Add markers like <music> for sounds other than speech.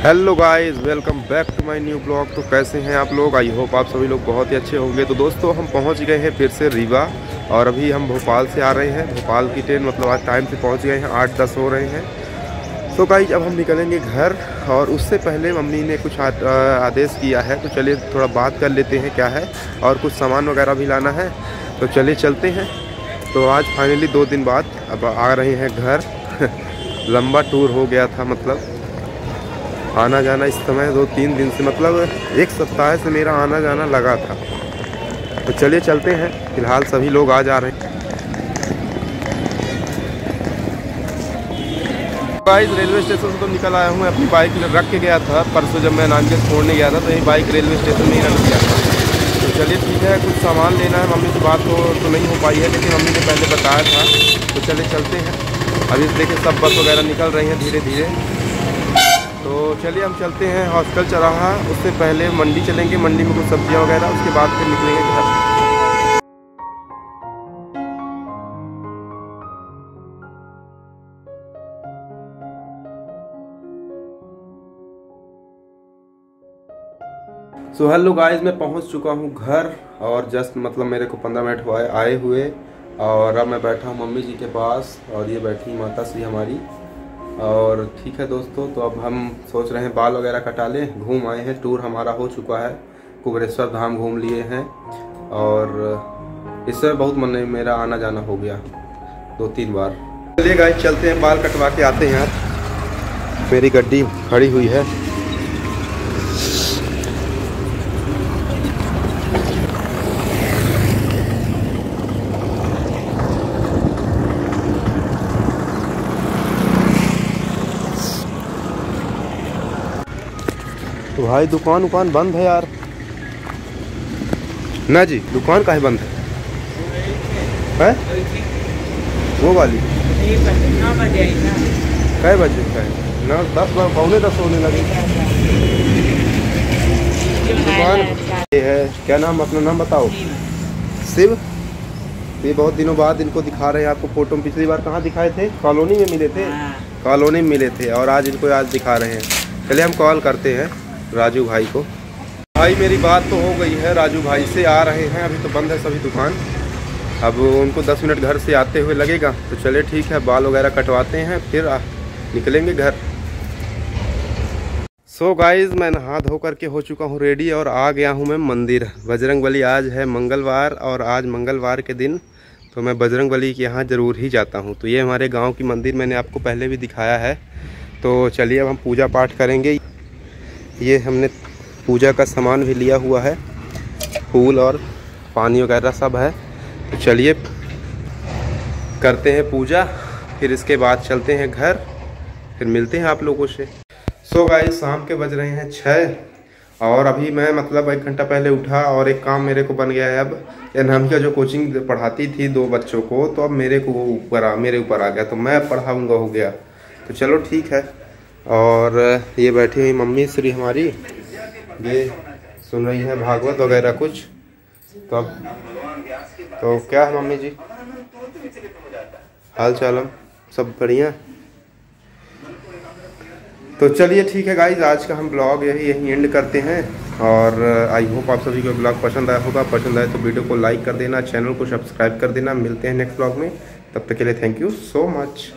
Hello guys welcome back to my new blog तो कैसे हैं आप लोग? आई होप आप सभी लोग बहुत ही अच्छे होंगे। तो दोस्तों हम पहुँच गए हैं फिर से रीवा और अभी हम भोपाल से आ रहे हैं। भोपाल की ट्रेन मतलब आज टाइम से पहुँच गए हैं आठ दस हो रहे हैं। तो गाइज़ अब हम निकलेंगे घर और उससे पहले मम्मी ने कुछ आ, आदेश किया है। तो चलिए थोड़ा बात कर लेते हैं क्या है और कुछ सामान वगैरह भी लाना है। तो चलिए चलते हैं। तो आज फाइनली दो दिन बाद अब आ रहे हैं घर। <laughs> लंबा टूर हो गया था मतलब। आना जाना इस समय दो तीन दिन से मतलब एक सप्ताह से मेरा आना जाना लगा था। तो चलिए चलते हैं। फ़िलहाल सभी लोग आ जा रहे हैं। रेलवे स्टेशन से तो निकल आया हूँ। अपनी बाइक रख के गया था। परसों जब मैं नानके छोड़ने गया था तो यही बाइक रेलवे स्टेशन में ही रख गया था। तो चलिए ठीक है कुछ सामान लेना है। मम्मी से बात तो, तो नहीं हो पाई है लेकिन मम्मी ने पहले बताया था। तो चलिए चलते हैं। अभी देखिए सब बस वगैरह निकल रही हैं धीरे धीरे चलिए हम चलते हैं हॉस्टल चौराहा। उससे पहले मंडी चलेंगे, मंडी में कुछ सब्ज़ियाँ वगैरह, उसके बाद फिर निकलेंगे घर। सो हेलो गाइस मैं पहुँच चुका हूँ घर और जस्ट मतलब मेरे को पंद्रह मिनट हुआ आए हुए। और अब मैं बैठा हूँ मम्मी जी के पास और ये बैठी माता श्री हमारी। और ठीक है दोस्तों तो अब हम सोच रहे हैं बाल वगैरह कटा लें। घूम आए हैं, टूर हमारा हो चुका है। कुबरेश्वर धाम घूम लिए हैं। और इससे बहुत मन मेरा आना जाना हो गया, दो तीन बार। चलिए गाइस चलते हैं, बाल कटवा के आते हैं। मेरी गड्डी खड़ी हुई है। तो भाई दुकान उकान बंद है यार। ना जी दुकान का है बंद है। वो वाली। कै बजे कै ना दस बार पौने दस होने लगे। दुकान ये है। क्या नाम अपना नाम बताओ? शिव। ये बहुत दिनों बाद इनको दिखा रहे हैं आपको फ़ोटो। में पिछली बार कहाँ दिखाए थे? कॉलोनी में मिले थे। हाँ। कॉलोनी में मिले थे और आज इनको आज दिखा रहे हैं। चलिए हम कॉल करते हैं। राजू भाई को। भाई मेरी बात तो हो गई है राजू भाई से आ रहे हैं अभी तो बंद है सभी दुकान। अब उनको 10 मिनट घर से आते हुए लगेगा तो चले ठीक है बाल वगैरह कटवाते हैं फिर आ, निकलेंगे घर। सो so गाइज़ मैं नहा धो करके हो चुका हूँ रेडी और आ गया हूँ मैं मंदिर। बजरंग बली आज है मंगलवार और आज मंगलवार के दिन तो मैं बजरंग बली के यहाँ ज़रूर ही जाता हूँ। तो ये हमारे गाँव की मंदिर मैंने आपको पहले भी दिखाया है। तो चलिए अब हम पूजा पाठ करेंगे। ये हमने पूजा का सामान भी लिया हुआ है। फूल और पानी वगैरह सब है। तो चलिए करते हैं पूजा, फिर इसके बाद चलते हैं घर, फिर मिलते हैं आप लोगों से। सो गाइस शाम के बज रहे हैं छः और अभी मैं मतलब एक घंटा पहले उठा और एक काम मेरे को बन गया है अब। का जो कोचिंग पढ़ाती थी दो बच्चों को तो अब मेरे को वो ऊपर आ, मेरे ऊपर आ गया तो मैं पढ़ाऊँगा हो गया। तो चलो ठीक है। और ये बैठी हुई मम्मी श्री हमारी। ये सुन रही है भागवत वगैरह कुछ। तो अब तो क्या है मम्मी जी? हाल चाल हम सब बढ़िया? तो चलिए ठीक है गाइज़ आज का हम ब्लॉग यही यही एंड करते हैं। और आई होप आप सभी को ब्लॉग पसंद आया होगा। पसंद आए तो वीडियो को लाइक कर देना चैनल को सब्सक्राइब कर देना। मिलते हैं नेक्स्ट ब्लॉग में। तब तक के लिए थैंक यू सो मच